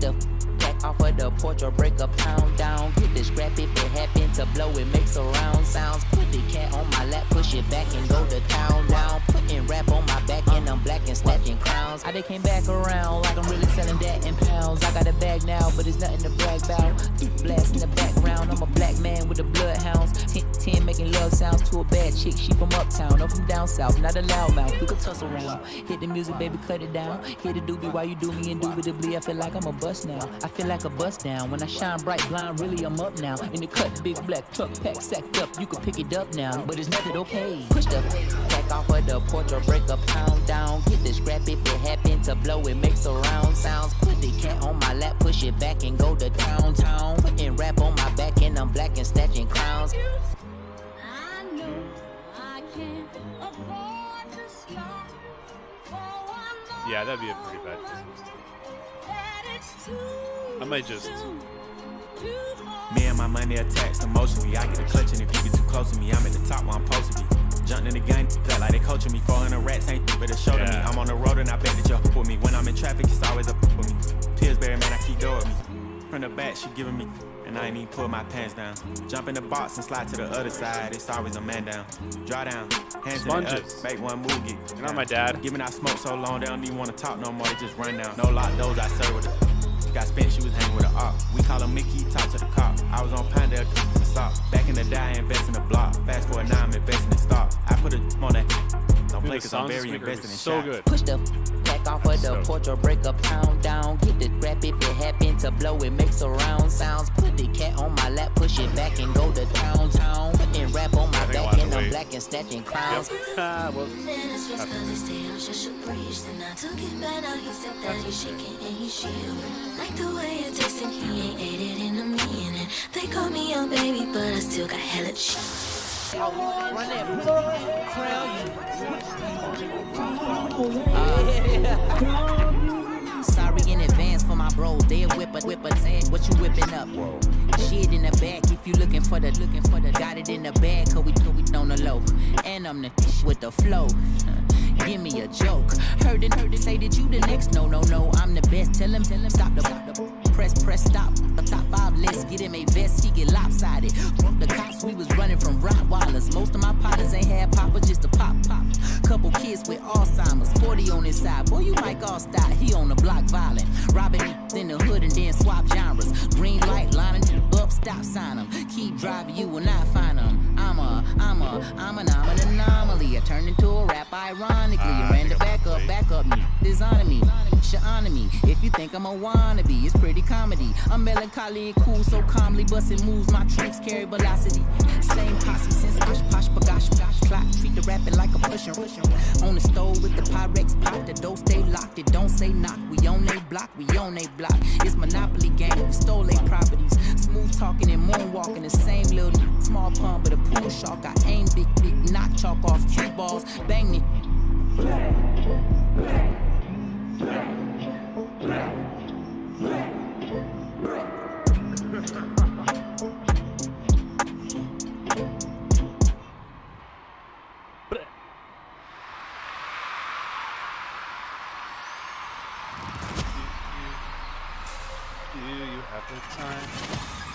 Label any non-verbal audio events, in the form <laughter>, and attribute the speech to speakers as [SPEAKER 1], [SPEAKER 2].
[SPEAKER 1] the back off of the porch or break a pound down. Get the scrap if it happen to blow, it makes a round sounds. Put the cat on my lap, push it back and go to town down. Putting rap on my back and I'm black and snatching crowns. I they came back around bag now, but it's nothing to brag about. Blast in the background, I'm a black man with the bloodhounds. 10, 10 making love sounds to a bad chick. She from uptown, I'm from down south, not a loudmouth. You can tussle around. Hit the music, baby, cut it down. Hit the doobie while you do me indubitably. I feel like I'm a bust now. I feel like a bust down. When I shine bright, blind, really I'm up now. In the cut, big black truck pack sacked up. You can pick it up now, but it's nothing okay. Push the back off of the porch or break a pound down. Get the scrap if it happen to blow, it makes a round sounds. Put the cat on my lap, push it back and go to town town. Putting rap on my back and I'm black and snatching crowns.
[SPEAKER 2] I know I can't afford to stop
[SPEAKER 3] Yeah, that'd be a pretty bad Christmas.
[SPEAKER 2] that it's too
[SPEAKER 3] I might just
[SPEAKER 2] soon, too far.
[SPEAKER 4] Me and my money attached emotionally. I get a clutch and if you get too close to me, I'm at the top where I'm supposed to be. Jumped in the gun, felt like they coaching me. 400 rats ain't th- but a show to me. I'm on the road and I bet that you're with me. When I'm in traffic, it's always a with me. Pillsbury, man, I keep door with me. From the back, she giving me, and I ain't even pull my pants down. Jump in the box and slide to the other side. It's always a man down. Draw down, hands in the up, make one move, get.
[SPEAKER 3] You're not my dad.
[SPEAKER 4] Giving out smoke so long, they don't even wanna talk no more. They just run down. No lock doors, I serve with her. Got spent, she was hanging with a op. We call him Mickey, talk to the cop. I was on Pinedale, stop. Back in the day, I invest in the block. Fast forward now, I'm investing in stock. I put a on that. Don't
[SPEAKER 3] Dude,
[SPEAKER 4] play cause I'm
[SPEAKER 3] sound
[SPEAKER 4] very
[SPEAKER 3] speaker
[SPEAKER 4] invested in
[SPEAKER 3] so
[SPEAKER 4] shots.
[SPEAKER 3] good.
[SPEAKER 1] Push the back off of the porch or break a pound down. Get the scrap if it happen to blow, it makes a round sounds. Put the cat on my lap, push it back and go to town town. Putting rap on my
[SPEAKER 3] I think I'll
[SPEAKER 1] back
[SPEAKER 3] have to
[SPEAKER 1] and I'm black and snatching crowns.
[SPEAKER 3] Ah, well,
[SPEAKER 5] Then it's just cause he stayed on Shusha Breeze Then I took it back, now he said that he's shaking and he's shivering Like the way it tastes and he ain't ate it in a minute They call me young baby, but I still got hella cheese
[SPEAKER 1] Run that crown you. Sorry in advance for my bros. They whip a whip a head. What you whipping up? Shit in the back if you looking for the looking for the. Got it in the bag, cause we cause we on the low. And I'm the with the flow. <laughs> Give me a joke. Heard it, heard it say that you the next. No, no, no, I'm the best. Tell him, tell him, stop the, stop the press, press, stop. A top five get in a vest, he get lopsided. The cops, we was running from Rottweilers. Most of my partners ain't had papa, just a pop, pop. Couple kids with Alzheimer's, 40 on his side. Boy, you Mike Alstott, he on the block violent. Robbing in the hood and then swap genres. Green light lining up, stop sign 'em. Keep driving, you will not find 'em. I'm a, I'm a, I'm an, I'm an anomaly. I turned into a rap ironically. You ran the back up, back up, is on me. Me. If you think I'm a wannabe, it's pretty comedy. I'm melancholy and cool, so calmly busting moves. My tricks carry velocity. Same posse since Osh Kosh B'gosh Gosh Clock. Treat the rapping like a pusher. On the stove with the Pyrex pot. The door stay locked. It don't say knock. We on they block. We on they block. It's Monopoly game. We stole they properties. Smooth talking and moonwalking. The same little small pump, but a pool shark. I aim big, big, knock chalk off cue balls. Bang
[SPEAKER 3] do you have the time?